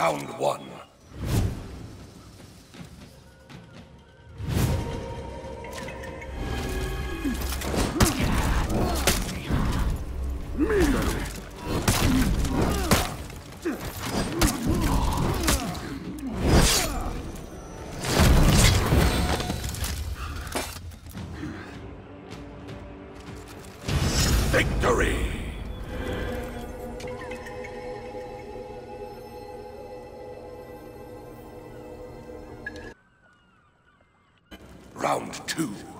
Round one. Round two.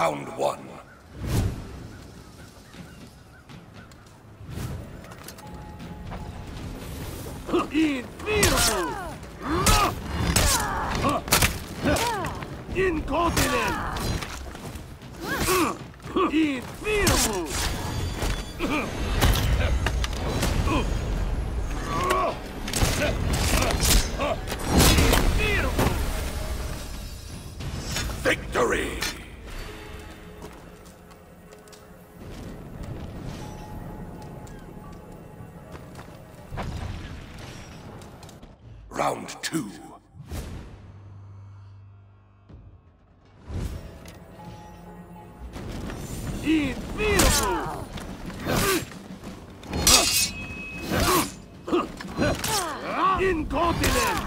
Round one. Incontinent! Infirmo! Victory! Incontinent!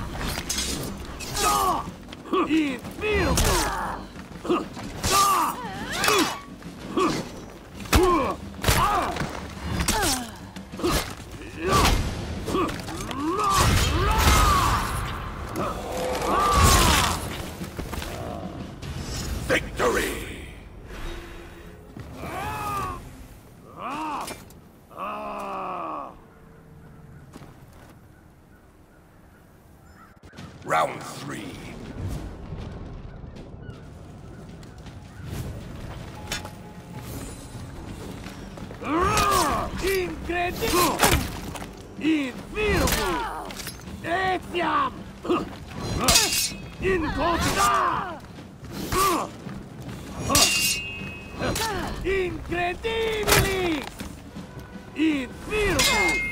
Infirmo! Victory! Round three. Incredible! Infirmo! Etiam! Incontinent! Incredibili! Infirmo!